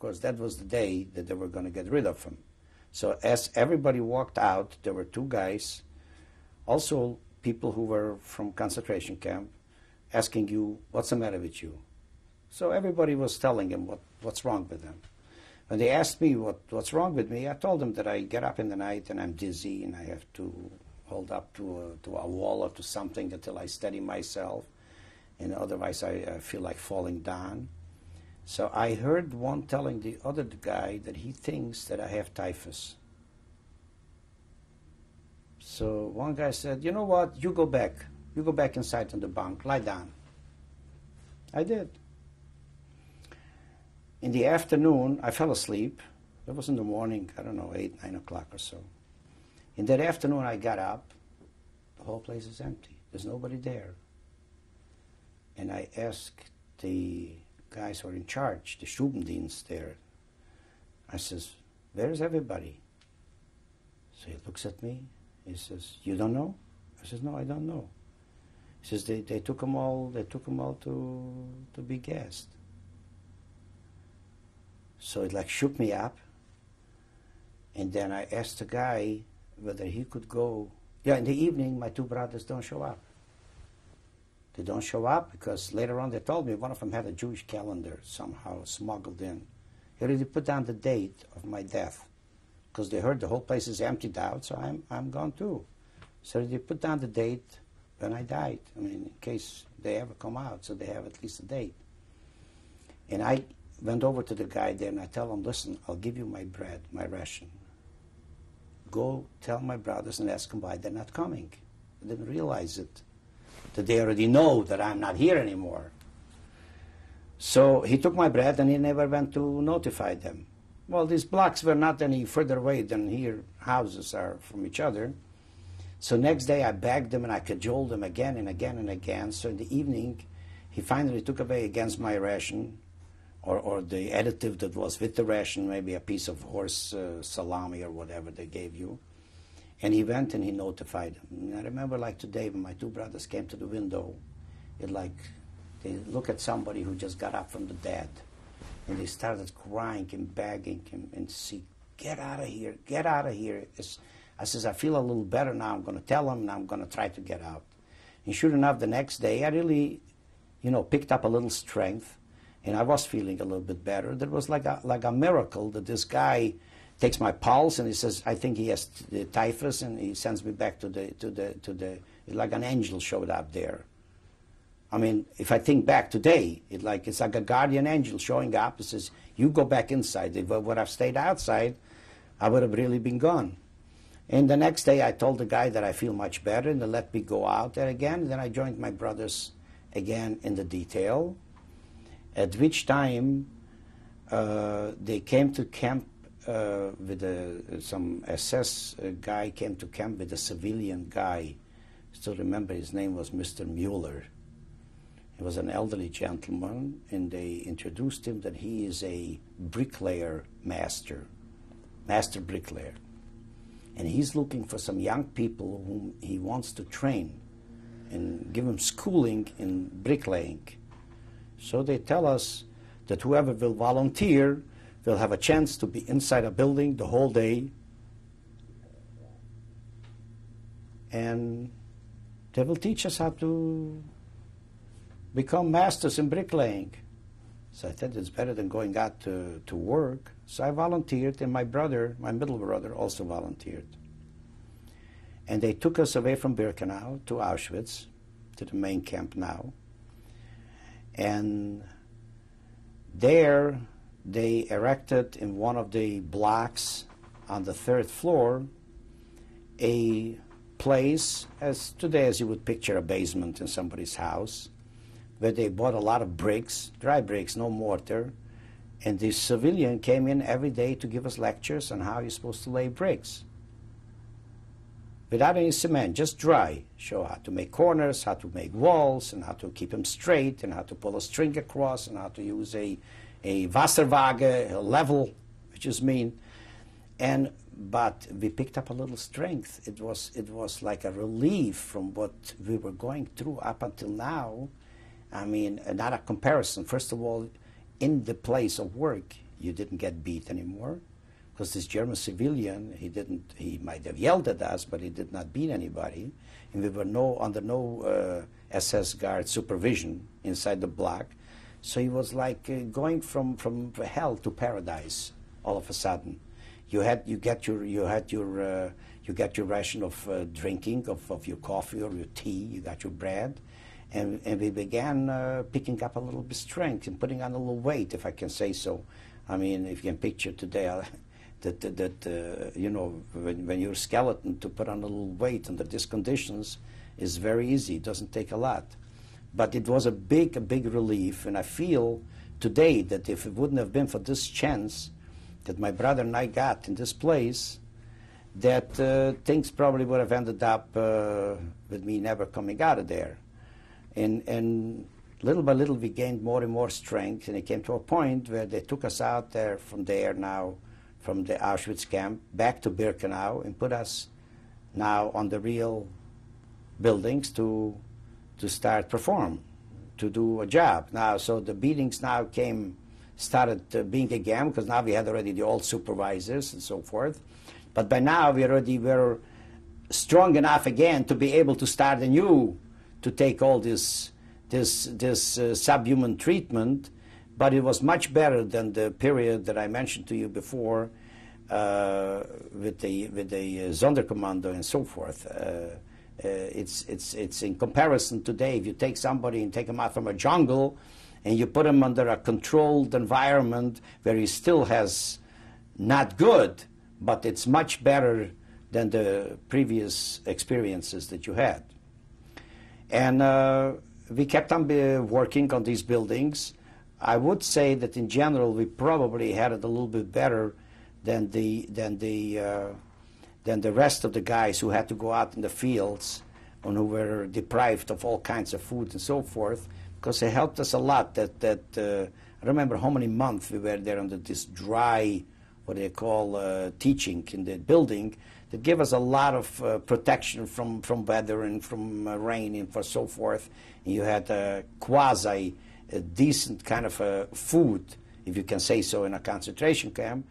course, that was the day that they were going to get rid of him. So as everybody walked out, there were two guys, also people who were from concentration camp, asking you, what's the matter with you? So everybody was telling him what, what's wrong with them. When they asked me what, what's wrong with me, I told them that I get up in the night and I'm dizzy and I have to hold up to a, to a wall or to something until I steady myself. And otherwise I, I feel like falling down. So I heard one telling the other guy that he thinks that I have typhus. So one guy said, you know what, you go back. You go back inside on the bunk, lie down. I did. In the afternoon, I fell asleep. It was in the morning, I don't know, 8, 9 o'clock or so. In that afternoon, I got up. The whole place is empty. There's nobody there. And I asked the guys who are in charge, the Stubendienst there, I says, where's everybody? So he looks at me. He says, you don't know? I says, no, I don't know. He says, they, they took them all, they took them all to, to be gassed. So it like shook me up. And then I asked the guy whether he could go. Yeah, in the evening, my two brothers don't show up. They don't show up because later on they told me one of them had a Jewish calendar somehow smuggled in. He already put down the date of my death because they heard the whole place is emptied out, so I'm, I'm gone too. So they put down the date when I died. I mean, in case they ever come out, so they have at least a date. And I went over to the guy there and I tell him, listen, I'll give you my bread, my ration. Go tell my brothers and ask them why they're not coming. I didn't realize it that they already know that I'm not here anymore. So he took my bread and he never went to notify them. Well, these blocks were not any further away than here houses are from each other. So next day I begged them and I cajoled them again and again and again. So in the evening, he finally took away against my ration, or, or the additive that was with the ration, maybe a piece of horse uh, salami or whatever they gave you. And he went and he notified them. And I remember like today when my two brothers came to the window, it like they look at somebody who just got up from the dead. And they started crying and begging him and see, get out of here, get out of here. It's, I says, I feel a little better now. I'm going to tell him and I'm going to try to get out. And sure enough, the next day, I really, you know, picked up a little strength and I was feeling a little bit better. That was like a, like a miracle that this guy takes my pulse and he says, I think he has typhus, and he sends me back to the, to the, to the, like an angel showed up there. I mean, if I think back today, it like, it's like a guardian angel showing up and says, you go back inside. If I would have stayed outside, I would have really been gone. And the next day I told the guy that I feel much better and they let me go out there again. Then I joined my brothers again in the detail, at which time uh, they came to camp uh, with a, some SS guy came to camp with a civilian guy. Still remember his name was Mr. Mueller. He was an elderly gentleman, and they introduced him that he is a bricklayer master, master bricklayer. And he's looking for some young people whom he wants to train and give them schooling in bricklaying. So they tell us that whoever will volunteer They'll have a chance to be inside a building the whole day. And they will teach us how to become masters in bricklaying. So I said, it's better than going out to, to work. So I volunteered, and my brother, my middle brother, also volunteered. And they took us away from Birkenau to Auschwitz, to the main camp now. And there, they erected in one of the blocks on the third floor a place, as today as you would picture a basement in somebody's house, where they bought a lot of bricks, dry bricks, no mortar, and this civilian came in every day to give us lectures on how you're supposed to lay bricks. Without any cement, just dry. Show how to make corners, how to make walls, and how to keep them straight, and how to pull a string across, and how to use a a Wasserwaage, a level, which is mean. And but we picked up a little strength. It was it was like a relief from what we were going through up until now. I mean, not a comparison. First of all, in the place of work, you didn't get beat anymore because this German civilian, he didn't, he might have yelled at us, but he did not beat anybody. And we were no, under no uh, SS guard supervision inside the block. So it was like uh, going from, from hell to paradise all of a sudden. You had, you get your, you had your, uh, you get your ration of uh, drinking, of, of your coffee or your tea, you got your bread. And, and we began uh, picking up a little bit strength and putting on a little weight, if I can say so. I mean, if you can picture today, that, that, that uh, you know, when, when you're a skeleton, to put on a little weight under these conditions is very easy. It doesn't take a lot. But it was a big, a big relief, and I feel today that if it wouldn't have been for this chance that my brother and I got in this place, that uh, things probably would have ended up uh, with me never coming out of there. And, and little by little, we gained more and more strength, and it came to a point where they took us out there from there now from the Auschwitz camp back to Birkenau and put us now on the real buildings to to start perform, to do a job. Now, so the beatings now came, started uh, being again because now we had already the old supervisors and so forth. But by now we already were strong enough again to be able to start anew, to take all this this this uh, subhuman treatment but it was much better than the period that I mentioned to you before uh, with the with the uh, Sonderkommando and so forth. Uh, it's it's it's in comparison today. If you take somebody and take him out from a jungle, and you put him under a controlled environment where he still has not good, but it's much better than the previous experiences that you had. And uh, we kept on working on these buildings. I would say that in general we probably had it a little bit better than the than the uh, than the rest of the guys who had to go out in the fields and who were deprived of all kinds of food and so forth because it helped us a lot that that uh, I remember how many months we were there under this dry what they call uh, teaching in the building that gave us a lot of uh, protection from, from weather and from uh, rain and for so forth. And you had a quasi a decent kind of food, if you can say so, in a concentration camp.